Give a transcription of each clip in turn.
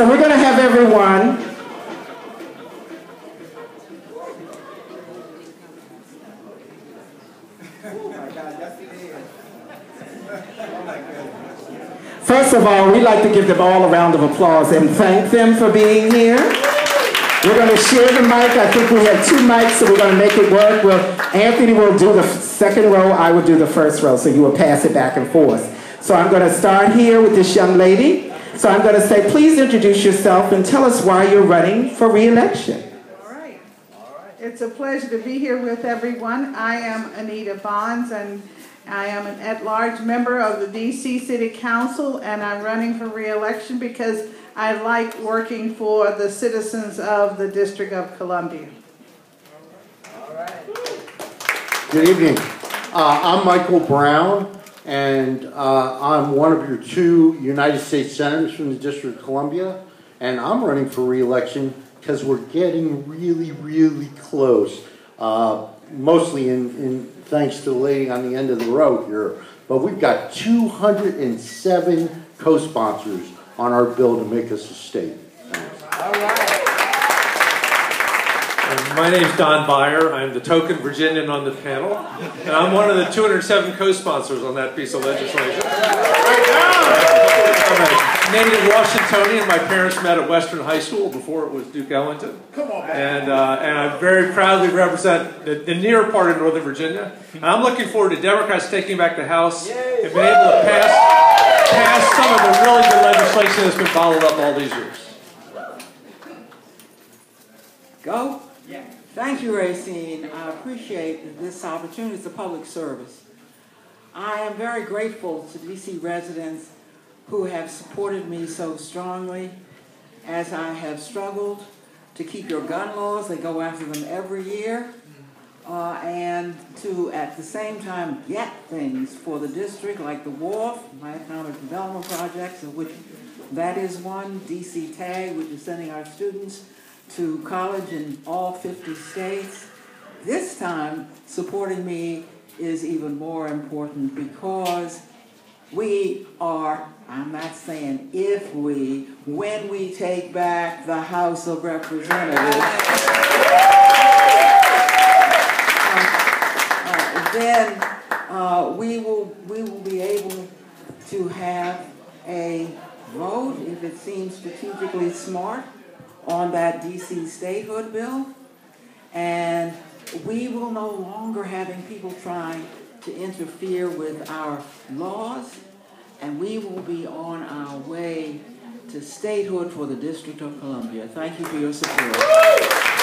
So we're going to have everyone. First of all, we'd like to give them all a round of applause and thank them for being here. We're going to share the mic. I think we have two mics, so we're going to make it work. Well, Anthony will do the second row. I will do the first row, so you will pass it back and forth. So I'm going to start here with this young lady. So I'm going to say, please introduce yourself and tell us why you're running for re-election. All right. It's a pleasure to be here with everyone. I am Anita Bonds, and I am an at-large member of the D.C. City Council, and I'm running for re-election because I like working for the citizens of the District of Columbia. All right. Good evening. Uh, I'm Michael Brown, and uh, I'm one of your two United States Senators from the District of Columbia, and I'm running for re-election because we're getting really, really close. Uh, mostly in, in thanks to the lady on the end of the row here, but we've got 207 co-sponsors on our bill to make us a state. All right. My name is Don Beyer. I'm the token Virginian on the panel, and I'm one of the 207 co-sponsors on that piece of legislation. I'm a native Washingtonian. My parents met at Western High School before it was Duke Ellington. Come on, man. And, uh, and I very proudly represent the, the, near part of Northern Virginia. And I'm looking forward to Democrats taking back the House Yay. and being able to pass pass some of the really good legislation that's been followed up all these years. Go? Thank you, Rayceen. I appreciate this opportunity. It's a public service. I am very grateful to DC residents who have supported me so strongly as I have struggled to keep your gun laws. They go after them every year uh, and to at the same time get things for the district like the wharf, my economic development projects, of which that is one, DC TAG, which is sending our students to college in all 50 states. This time, supporting me is even more important because we are, I'm not saying if we, when we take back the House of Representatives. then uh, we will we will be able to have a vote if it seems strategically smart on that DC statehood bill, and we will no longer having people trying to interfere with our laws, and we will be on our way to statehood for the District of Columbia. Thank you for your support.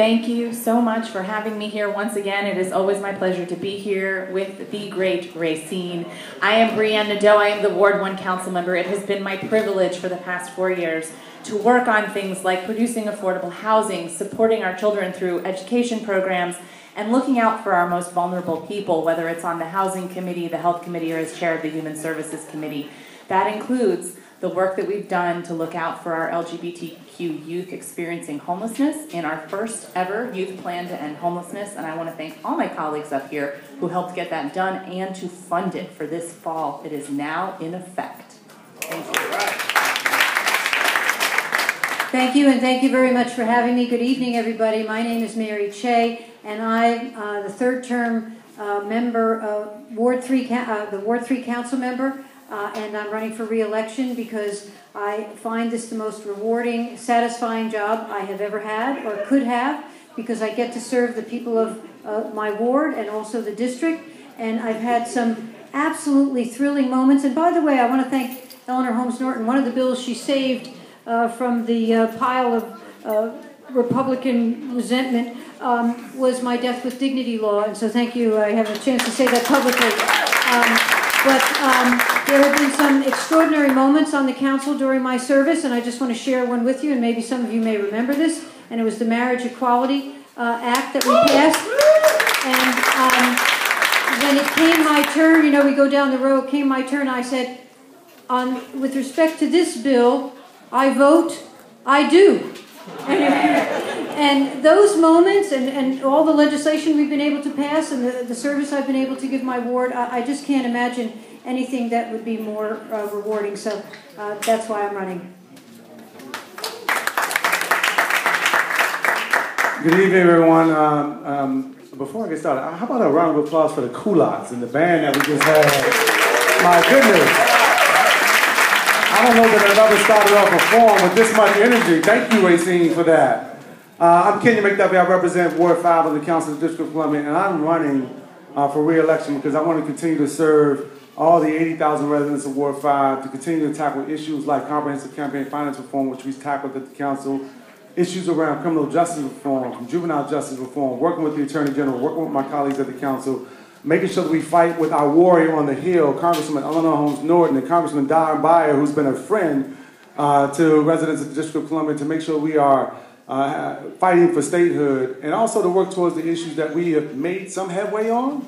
Thank you so much for having me here once again. It is always my pleasure to be here with the great Rayceen. I am Brianne Nadeau. I am the Ward 1 Council member. It has been my privilege for the past four years to work on things like producing affordable housing, supporting our children through education programs, and looking out for our most vulnerable people, whether it's on the Housing Committee, the Health Committee, or as chair of the Human Services Committee. That includes the work that we've done to look out for our LGBTQ youth experiencing homelessness in our first ever youth plan to end homelessness. And I want to thank all my colleagues up here who helped get that done and to fund it for this fall. It is now in effect. Thank you. Thank you, and thank you very much for having me. Good evening, everybody. My name is Mary Cheh, and I'm uh, the third term uh, member, uh, Ward 3, uh, the Ward 3 Council member uh, and I'm running for re-election because I find this the most rewarding, satisfying job I have ever had or could have because I get to serve the people of uh, my ward and also the district. And I've had some absolutely thrilling moments. And by the way, I want to thank Eleanor Holmes Norton. One of the bills she saved uh, from the uh, pile of uh, Republican resentment um, was my Death with Dignity law. And so thank you. I have a chance to say that publicly. Um, but um, there have been some extraordinary moments on the council during my service, and I just want to share one with you, and maybe some of you may remember this. And it was the Marriage Equality uh, Act that we passed. And um, when it came my turn, you know, we go down the road, came my turn, I said, on, with respect to this bill, I vote, I do. and those moments and, and all the legislation we've been able to pass and the, the service I've been able to give my ward, I, I just can't imagine anything that would be more uh, rewarding. So uh, that's why I'm running. Good evening, everyone. Um, um, before I get started, how about a round of applause for the Kulaks and the band that we just had? My goodness. I don't know that I've ever started off a forum with this much energy. Thank you, Rayceen, for that. Uh, I'm Kenyan McDuffie. I represent Ward 5 of the Council of District of Columbia, and I'm running uh, for re-election because I want to continue to serve all the 80,000 residents of Ward 5 to continue to tackle issues like comprehensive campaign finance reform, which we tackled at the council, issues around criminal justice reform, juvenile justice reform, working with the Attorney General, working with my colleagues at the council, making sure that we fight with our warrior on the Hill, Congressman Eleanor Holmes Norton and Congressman Don Beyer, who's been a friend uh, to residents of the District of Columbia, to make sure we are uh, fighting for statehood, and also to work towards the issues that we have made some headway on,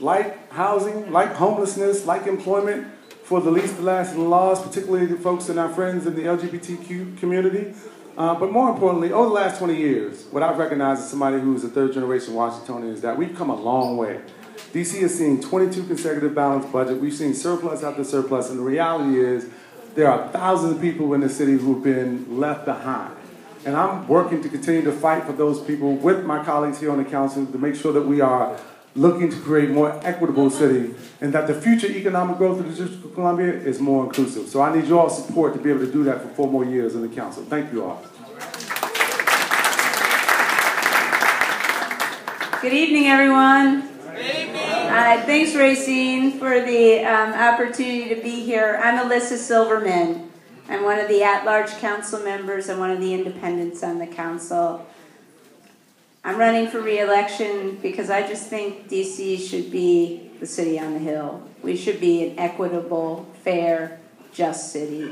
like housing, like homelessness, like employment for the least, the last, and the particularly the folks and our friends in the LGBTQ community. Uh, but more importantly, over the last 20 years, what I've recognized as somebody who is a third generation Washingtonian is that we've come a long way. DC has seen 22 consecutive balanced budget. We've seen surplus after surplus, and the reality is there are thousands of people in the city who've been left behind. And I'm working to continue to fight for those people with my colleagues here on the council to make sure that we are looking to create more equitable city and that the future economic growth of the District of Columbia is more inclusive. So I need your support to be able to do that for four more years in the council. Thank you all. Good evening, everyone. Good evening. Uh, thanks, Rayceen, for the um, opportunity to be here. I'm Elissa Silverman. I'm one of the at-large council members and one of the independents on the council. I'm running for re-election because I just think DC should be the city on the hill. We should be an equitable, fair, just city.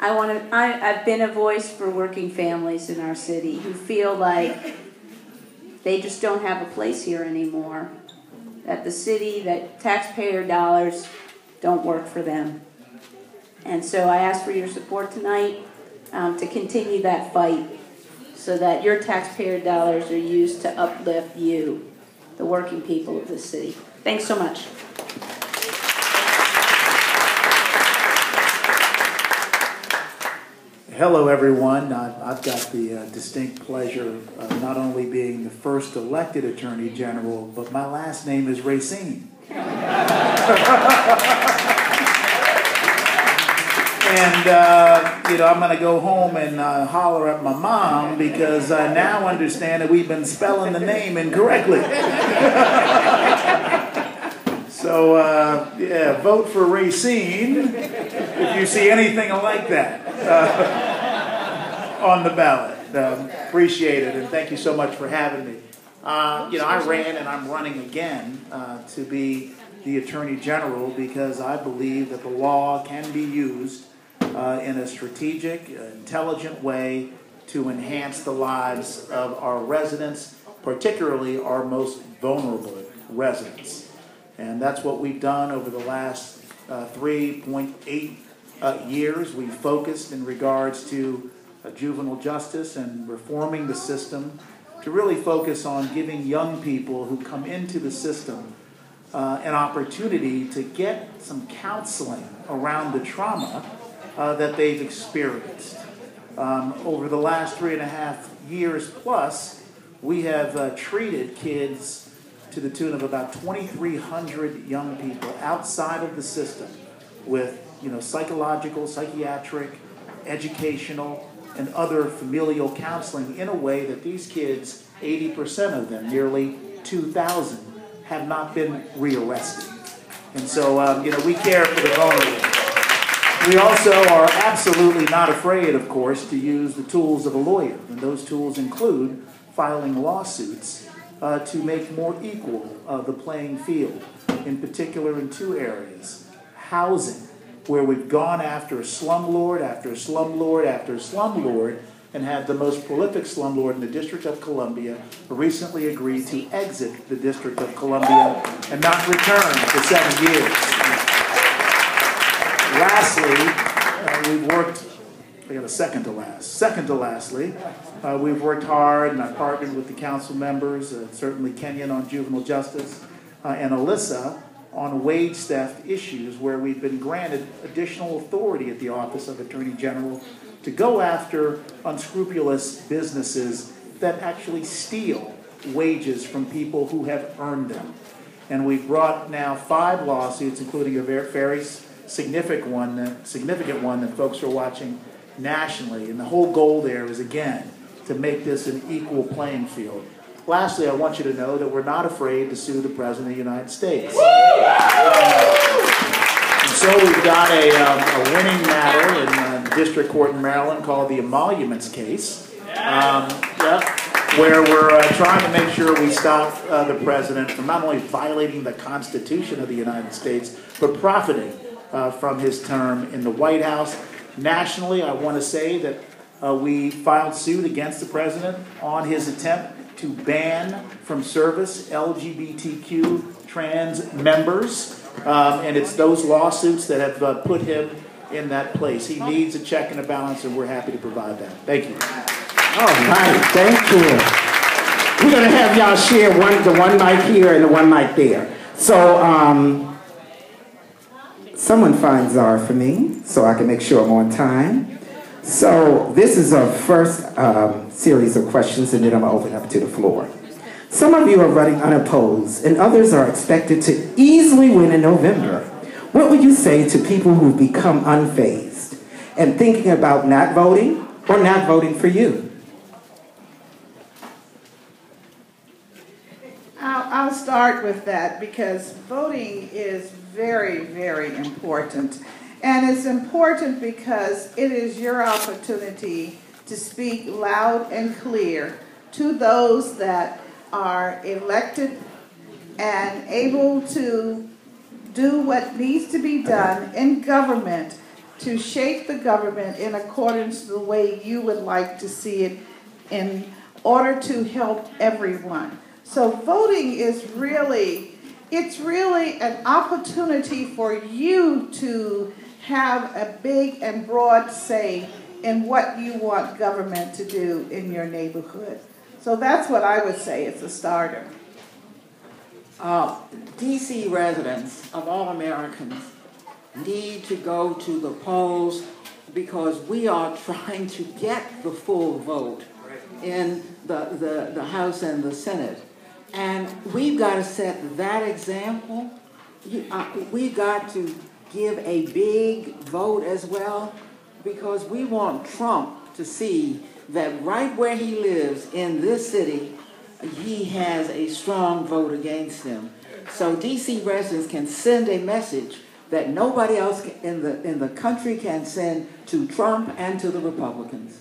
I want to. I, I've been a voice for working families in our city who feel like they just don't have a place here anymore. That the city, that taxpayer dollars don't work for them. And so I ask for your support tonight um, to continue that fight so that your taxpayer dollars are used to uplift you, the working people of this city. Thanks so much. Hello, everyone. I've got the uh, distinct pleasure of not only being the first elected Attorney General, but my last name is Racine. and, uh, you know, I'm going to go home and uh, holler at my mom because I now understand that we've been spelling the name incorrectly. so, uh, yeah, vote for Racine if you see anything like that. Uh, on the ballot. Appreciate it, and thank you so much for having me. Uh, you know, I ran and I'm running again uh, to be the Attorney General because I believe that the law can be used uh, in a strategic, uh, intelligent way to enhance the lives of our residents, particularly our most vulnerable residents. And that's what we've done over the last uh, 3.8 uh, years. We've focused in regards to juvenile justice and reforming the system to really focus on giving young people who come into the system uh, an opportunity to get some counseling around the trauma uh, that they've experienced. Um, over the last three and a half years plus, we have uh, treated kids to the tune of about 2,300 young people outside of the system with you know, psychological, psychiatric, educational, and other familial counseling in a way that these kids, 80% of them, nearly 2,000, have not been rearrested. And so, um, you know, we care for the vulnerable. We also are absolutely not afraid, of course, to use the tools of a lawyer. And those tools include filing lawsuits uh, to make more equal uh, the playing field, in particular in two areas housing where we've gone after a slumlord after a slumlord after a slumlord and had the most prolific slumlord in the District of Columbia recently agreed to exit the District of Columbia and not return for seven years. Lastly, uh, we've worked, I got a second to last. Second to lastly, uh, we've worked hard and I've partnered with the council members, uh, certainly Kenyan on juvenile justice, uh, and Elissa on wage theft issues where we've been granted additional authority at the Office of Attorney General to go after unscrupulous businesses that actually steal wages from people who have earned them. And we've brought now five lawsuits, including a very, very significant one, that, significant one that folks are watching nationally. And the whole goal there is, again, to make this an equal playing field. Lastly, I want you to know that we're not afraid to sue the President of the United States. And so we've got a, um, a winning matter in uh, the district court in Maryland called the emoluments case. Um, where we're uh, trying to make sure we stop uh, the president from not only violating the Constitution of the United States, but profiting uh, from his term in the White House. Nationally, I want to say that uh, we filed suit against the president on his attempt to ban from service LGBTQ trans members. Um, and it's those lawsuits that have uh, put him in that place. He needs a check and a balance, and we're happy to provide that. Thank you. All right, thank you. We're going to have y'all share one, the one mic here and the one mic there. So, um, someone find Czar for me so I can make sure I'm on time. So, this is our first um, series of questions, and then I'm to open up to the floor. Some of you are running unopposed, and others are expected to easily win in November. What would you say to people who've become unfazed and thinking about not voting or not voting for you? I'll, start with that because voting is very, very important. And it's important because it is your opportunity to speak loud and clear to those that are elected and able to do what needs to be done in government to shape the government in accordance to the way you would like to see it in order to help everyone. So voting is really, it's really an opportunity for you to have a big and broad say in what you want government to do in your neighborhood. So that's what I would say. It's a starter. Uh, DC residents of all Americans need to go to the polls because we are trying to get the full vote in the, the, the House and the Senate. And we've got to set that example. Uh, we've got to give a big vote as well because we want Trump to see that right where he lives in this city, he has a strong vote against him. So DC residents can send a message that nobody else in the in the country can send to Trump and to the Republicans.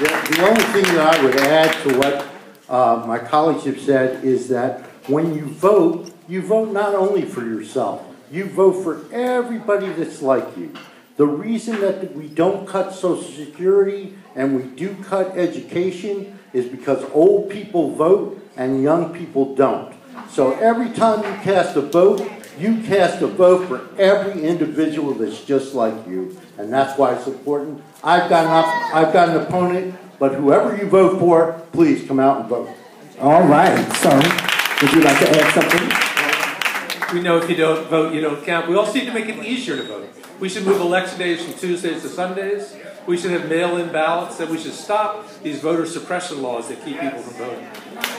The, the only thing that I would add to what uh, my colleagues have said is that when you vote, you vote not only for yourself, you vote for everybody that's like you. The reason that we don't cut Social Security and we do cut education is because old people vote and young people don't. So every time you cast a vote, you cast a vote for every individual that's just like you. And that's why it's important. I've got an, I've got an opponent, but whoever you vote for, please come out and vote. All right. So, would you like to add something? We know if you don't vote, you don't count. We also need to make it easier to vote. We should move election days from Tuesdays to Sundays. We should have mail-in ballots, and we should stop these voter suppression laws that keep people from voting.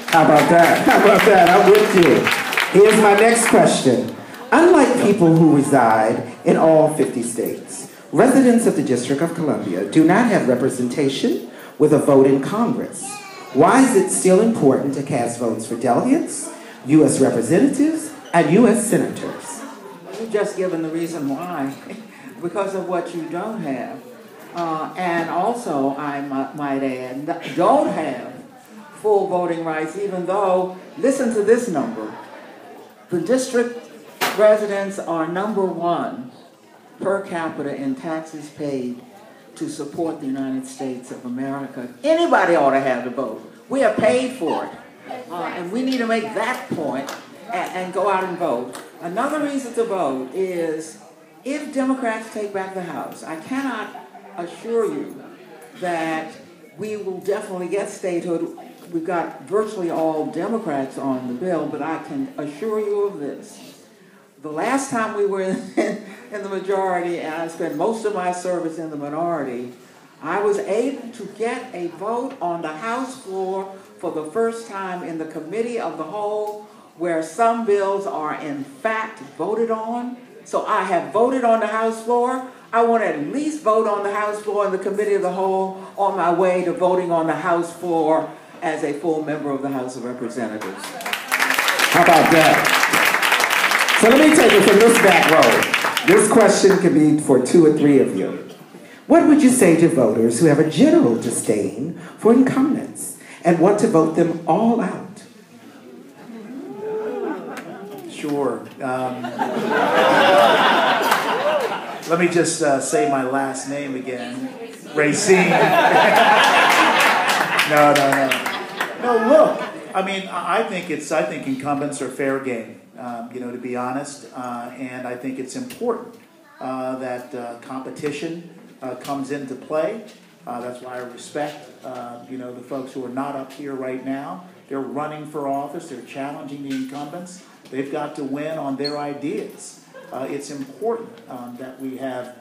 How about that? How about that? I'm with you. Here's my next question. Unlike people who reside in all 50 states, residents of the District of Columbia do not have representation with a vote in Congress. Why is it still important to cast votes for delegates, U.S. representatives, and U.S. senators? You've just given the reason why. because of what you don't have. Uh, and also, I might add, don't have full voting rights, even though, listen to this number, the district residents are number one per capita in taxes paid to support the United States of America. Anybody ought to have the vote. We are paid for it. Uh, and we need to make that point and, and go out and vote. Another reason to vote is if Democrats take back the House, I cannot assure you that we will definitely get statehood we've got virtually all Democrats on the bill, but I can assure you of this. The last time we were in, in the majority, and I spent most of my service in the minority, I was able to get a vote on the House floor for the first time in the Committee of the Whole, where some bills are in fact voted on. So I have voted on the House floor. I want to at least vote on the House floor in the Committee of the Whole on my way to voting on the House floor as a full member of the House of Representatives. How about that? So let me take it from this back row. This question can be for two or three of you. What would you say to voters who have a general disdain for incumbents and want to vote them all out? Sure. Um, let me just uh, say my last name again. Racine. no, no, no. No, look. I mean, I think it's. I think incumbents are fair game. Um, you know, to be honest, uh, and I think it's important uh, that uh, competition uh, comes into play. Uh, that's why I respect, uh, you know, the folks who are not up here right now. They're running for office. They're challenging the incumbents. They've got to win on their ideas. it's important um, that we have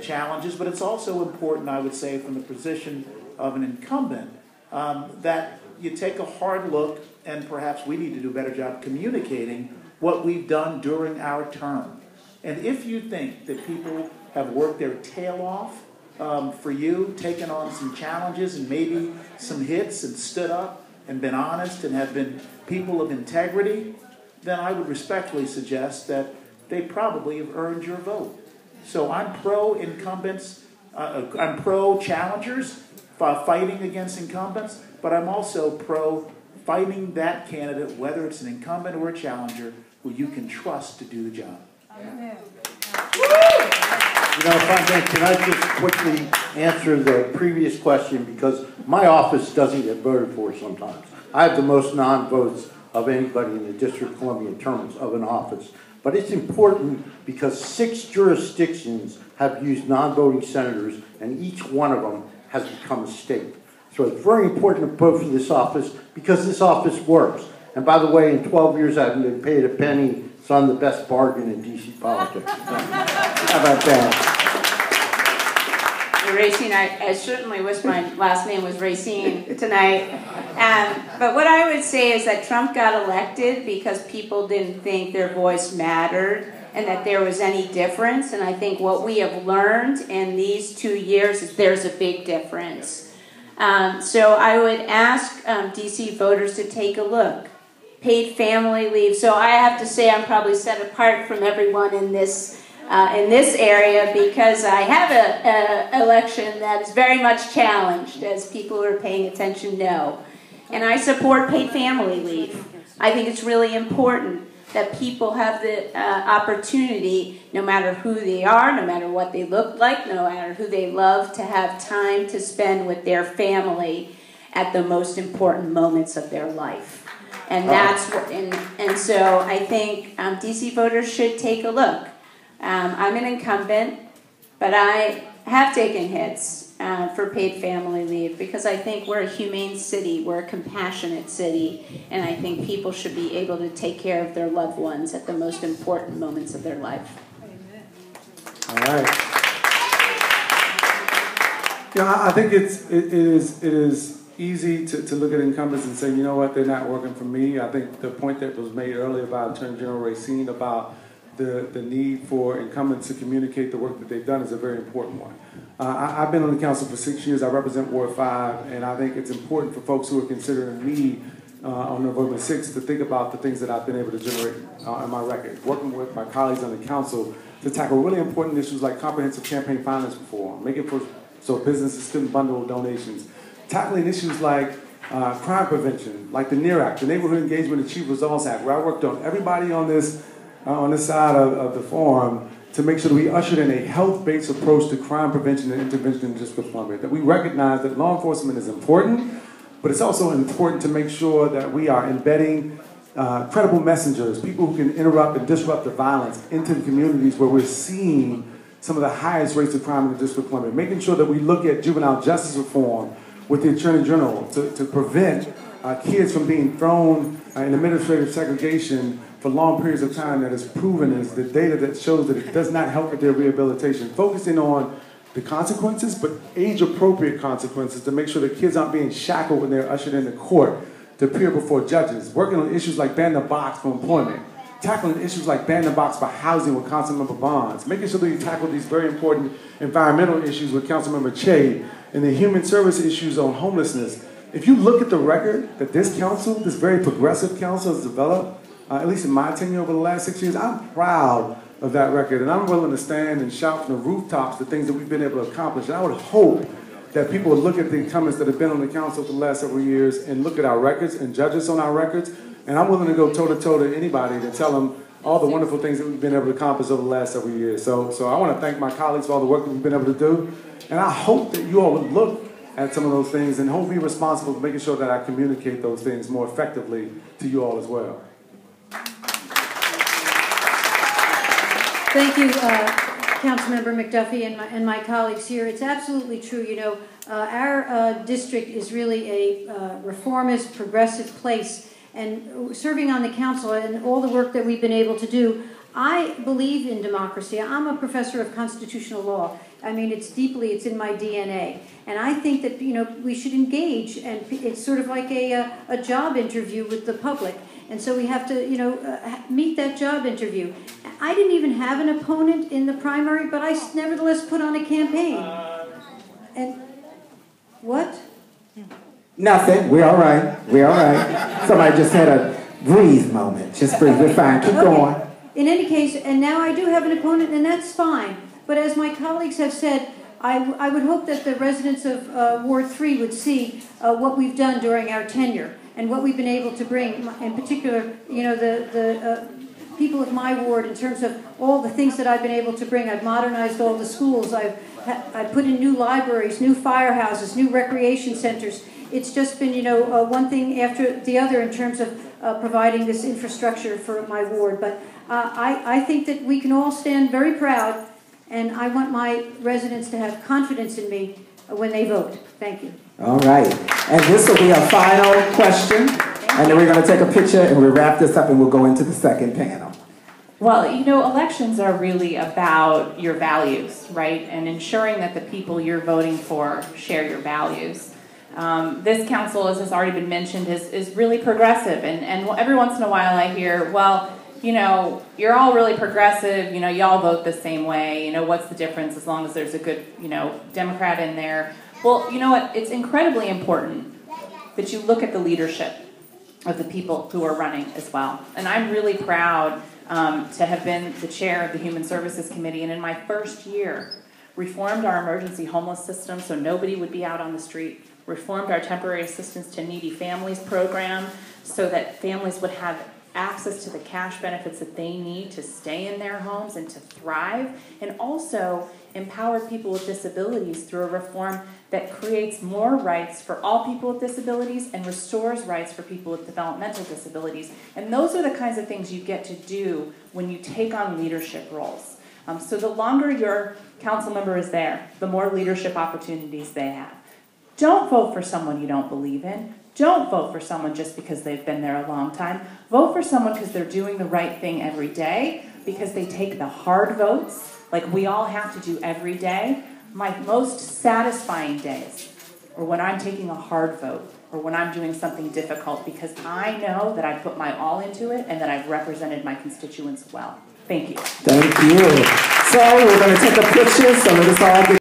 challenges, but it's also important, I would say, from the position of an incumbent, um, that you take a hard look, and perhaps we need to do a better job communicating what we've done during our term. And if you think that people have worked their tail off um, for you, taken on some challenges and maybe some hits and stood up and been honest and have been people of integrity, then I would respectfully suggest that they probably have earned your vote. So I'm pro incumbents, uh, I'm pro challengers fighting against incumbents, but I'm also pro fighting that candidate, whether it's an incumbent or a challenger, who you can trust to do the job. You know, if I may, can I just quickly answer the previous question because my office doesn't get voted for sometimes. I have the most non-votes of anybody in the District of Columbia in terms of an office. But it's important because six jurisdictions have used non-voting senators and each one of them has become a state. So it's very important to vote for this office because this office works. And by the way, in 12 years I haven't been paid a penny, so I'm the best bargain in DC politics. How about that? Rayceen, I, I, certainly wish my last name was Racine tonight. Um, but what I would say is that Trump got elected because people didn't think their voice mattered and that there was any difference. And I think what we have learned in these two years is there's a big difference. Um, so I would ask um, DC voters to take a look. Paid family leave. So I have to say I'm probably set apart from everyone in this uh, in this area because I have an election that is very much challenged, as people who are paying attention know. And I support paid family leave. I think it's really important that people have the uh, opportunity, no matter who they are, no matter what they look like, no matter who they love, to have time to spend with their family at the most important moments of their life. And that's what, and, and so I think um, DC voters should take a look. Um, I'm an incumbent, but I have taken hits uh, for paid family leave because I think we're a humane city, we're a compassionate city, and I think people should be able to take care of their loved ones at the most important moments of their life. Amen. All right. Yeah, I think it's it, it is it is easy to, to look at incumbents and say, you know what, they're not working for me. I think the point that was made earlier by Attorney General Racine about the, the need for incumbents to communicate the work that they've done is a very important one. Uh, I, have been on the council for six years. I represent Ward 5, and I think it's important for folks who are considering me uh, on November 6th to think about the things that I've been able to generate uh, in my record. Working with my colleagues on the council to tackle really important issues like comprehensive campaign finance reform, making for so businesses couldn't bundle donations, tackling issues like uh, crime prevention, like the NEAR Act, the Neighborhood Engagement Achieves Results Act, where I worked on everybody on this uh, on this side of, of the forum to make sure that we ushered in a health-based approach to crime prevention and intervention in District of Columbia. That we recognize that law enforcement is important, but it's also important to make sure that we are embedding uh, credible messengers, people who can interrupt and disrupt the violence into the communities where we're seeing some of the highest rates of crime in the District of Columbia. Making sure that we look at juvenile justice reform with the Attorney General to, to prevent uh, kids from being thrown uh, in administrative segregation for long periods of time that is proven is the data that shows that it does not help with their rehabilitation. Focusing on the consequences, but age appropriate consequences to make sure the kids aren't being shackled when they're ushered into court to appear before judges. Working on issues like ban the box for employment, tackling issues like ban the box for housing with Councilmember Bonds, making sure that you tackle these very important environmental issues with Councilmember Cheh, and the human service issues on homelessness. If you look at the record that this council, this very progressive council has developed, uh, at least in my tenure over the last six years, I'm proud of that record. And I'm willing to stand and shout from the rooftops the things that we've been able to accomplish. And I would hope that people would look at the incumbents that have been on the council for the last several years and look at our records and judge us on our records. And I'm willing to go toe to toe to anybody to tell them all the wonderful things that we've been able to accomplish over the last several years. So, so I want to thank my colleagues for all the work that we've been able to do. And I hope that you all would look at some of those things and hope be responsible for making sure that I communicate those things more effectively to you all as well. Thank you, uh, Councilmember McDuffie and my, and my colleagues here. It's absolutely true. You know, uh, our uh, district is really a uh, reformist, progressive place. And serving on the council and all the work that we've been able to do, I believe in democracy. I'm a professor of constitutional law. I mean, it's deeply, it's in my DNA. And I think that, you know, we should engage, and it's sort of like a, a, a job interview with the public. And so we have to, you know, uh, meet that job interview. I didn't even have an opponent in the primary, but I nevertheless put on a campaign. And what? Nothing. We're all right. We're all right. Somebody just had a breathe moment. Just breathe. We're fine. Keep okay. going. In any case, and now I do have an opponent, and that's fine. But as my colleagues have said, I, I would hope that the residents of uh, Ward 3 would see uh, what we've done during our tenure and what we've been able to bring, in particular, you know, the, the uh, people of my ward in terms of all the things that I've been able to bring. I've modernized all the schools. I've, I've put in new libraries, new firehouses, new recreation centers. It's just been, you know, uh, one thing after the other in terms of uh, providing this infrastructure for my ward. But uh, I, I think that we can all stand very proud, and I want my residents to have confidence in me when they vote. Thank you. All right. And this will be a final question. And then we're going to take a picture and we'll wrap this up and we'll go into the second panel. Well, you know, elections are really about your values, right? And ensuring that the people you're voting for share your values. Um, this council, as has already been mentioned, is, is really progressive. And, and every once in a while I hear, well, you know, you're all really progressive, you know, y'all vote the same way, you know, what's the difference as long as there's a good, you know, Democrat in there? Well, you know what? It's incredibly important that you look at the leadership of the people who are running as well. And I'm really proud um, to have been the chair of the Human Services Committee, and in my first year, reformed our emergency homeless system so nobody would be out on the street, reformed our temporary assistance to needy families program so that families would have access to the cash benefits that they need to stay in their homes and to thrive, and also empower people with disabilities through a reform that creates more rights for all people with disabilities and restores rights for people with developmental disabilities. And those are the kinds of things you get to do when you take on leadership roles. Um, so the longer your council member is there, the more leadership opportunities they have. Don't vote for someone you don't believe in. Don't vote for someone just because they've been there a long time. Vote for someone because they're doing the right thing every day, because they take the hard votes, like we all have to do every day. My most satisfying days are when I'm taking a hard vote or when I'm doing something difficult because I know that I put my all into it and that I've represented my constituents well. Thank you. Thank you. So we're going to take a picture so let us all